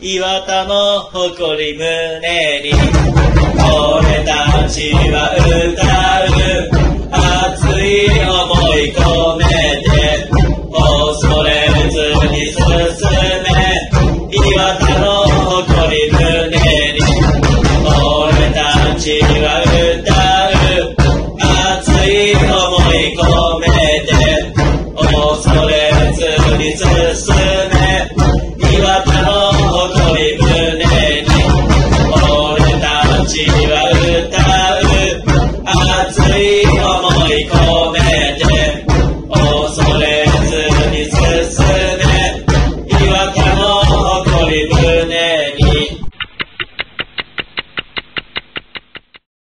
岩田の誇り胸に俺たちは歌う熱い思い込めて恐れずに進め岩田の誇り胸に俺たちは歌う熱い思い込めて恐れずに進めちは歌う熱い思い込めて恐れずに進め。岩田の誇り胸に